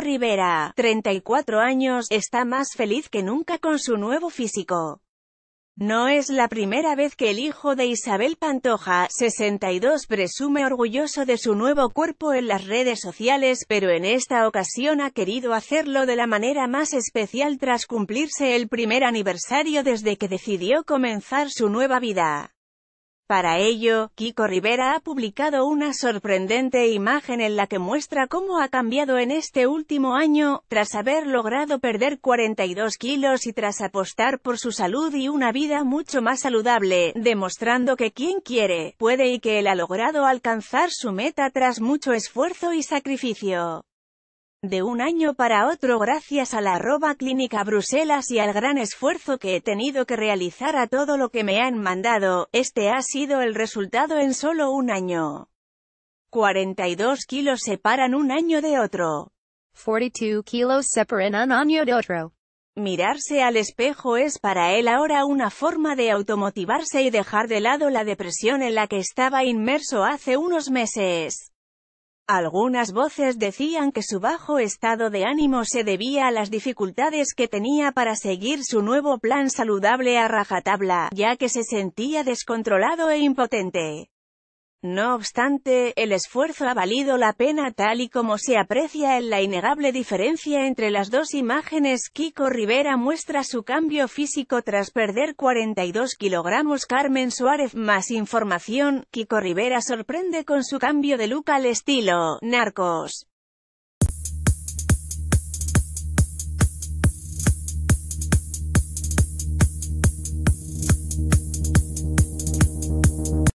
Rivera, 34 años, está más feliz que nunca con su nuevo físico. No es la primera vez que el hijo de Isabel Pantoja, 62, presume orgulloso de su nuevo cuerpo en las redes sociales, pero en esta ocasión ha querido hacerlo de la manera más especial tras cumplirse el primer aniversario desde que decidió comenzar su nueva vida. Para ello, Kiko Rivera ha publicado una sorprendente imagen en la que muestra cómo ha cambiado en este último año, tras haber logrado perder 42 kilos y tras apostar por su salud y una vida mucho más saludable, demostrando que quien quiere, puede y que él ha logrado alcanzar su meta tras mucho esfuerzo y sacrificio de un año para otro gracias a la arroba clínica Bruselas y al gran esfuerzo que he tenido que realizar a todo lo que me han mandado, este ha sido el resultado en solo un año. 42 kilos separan un año de otro. 42 kilos separan un año de otro. Mirarse al espejo es para él ahora una forma de automotivarse y dejar de lado la depresión en la que estaba inmerso hace unos meses. Algunas voces decían que su bajo estado de ánimo se debía a las dificultades que tenía para seguir su nuevo plan saludable a rajatabla, ya que se sentía descontrolado e impotente. No obstante, el esfuerzo ha valido la pena tal y como se aprecia en la innegable diferencia entre las dos imágenes. Kiko Rivera muestra su cambio físico tras perder 42 kilogramos. Carmen Suárez, más información, Kiko Rivera sorprende con su cambio de look al estilo Narcos.